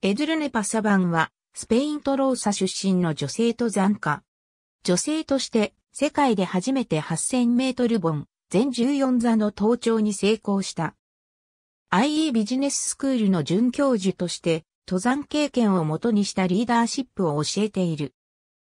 エドルネ・パサバンは、スペイントローサ出身の女性登山家。女性として、世界で初めて8000メートル本、全14座の登頂に成功した。IE ビジネススクールの准教授として、登山経験をもとにしたリーダーシップを教えている。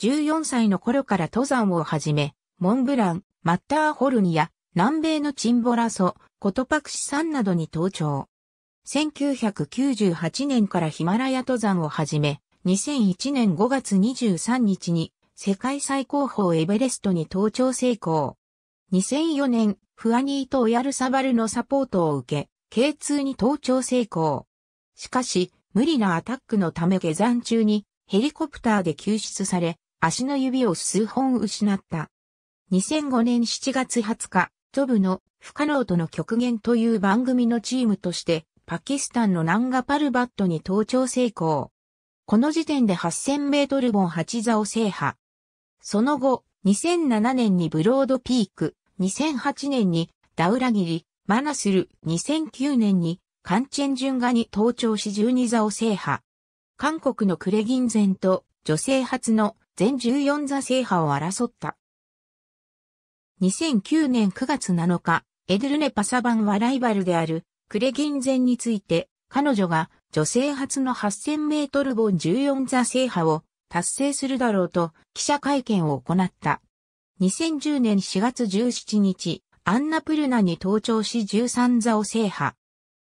14歳の頃から登山を始め、モンブラン、マッターホルニア、南米のチンボラソ、コトパクシ山などに登頂。1998年からヒマラヤ登山を始め、2001年5月23日に世界最高峰エベレストに登頂成功。2004年、フアニート・オヤルサバルのサポートを受け、K2 に登頂成功。しかし、無理なアタックのため下山中にヘリコプターで救出され、足の指を数本失った。2005年7月20日、ジョブの不可能との極限という番組のチームとしてパキスタンのナンガパルバットに登頂成功。この時点で8000メートル本8座を制覇。その後、2007年にブロードピーク、2008年にダウラギリ、マナスル、2009年にカンチェンジュンガに登頂し12座を制覇。韓国のクレギンゼンと女性初の全14座制覇を争った。2009年9月7日、エドルネ・パサバンはライバルであるクレギンゼンについて、彼女が女性初の8000メートル本14座制覇を達成するだろうと記者会見を行った。2010年4月17日、アンナプルナに登頂し13座を制覇。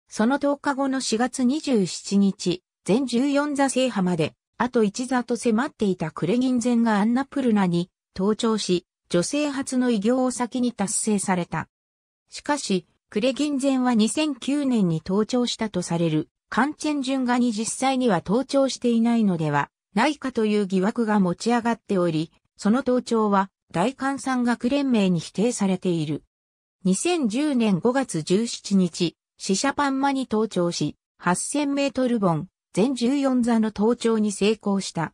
その10日後の4月27日、全14座制覇まで、あと1座と迫っていたクレギンゼンがアンナプルナに登頂し、女性初の偉業を先に達成された。しかし、クレギンゼンは2009年に登頂したとされる、カンチェンジュンガに実際には登頂していないのではないかという疑惑が持ち上がっており、その登頂は大韓山学連盟に否定されている。2010年5月17日、死者パンマに登頂し、8000メートル本、全14座の登頂に成功した。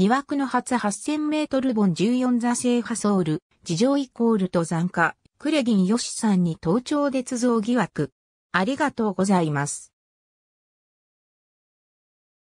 疑惑の初8000メートル本14座制覇ソウル、事情イコール登山家、クレギンヨシさんに登頂捏造疑惑。ありがとうございます。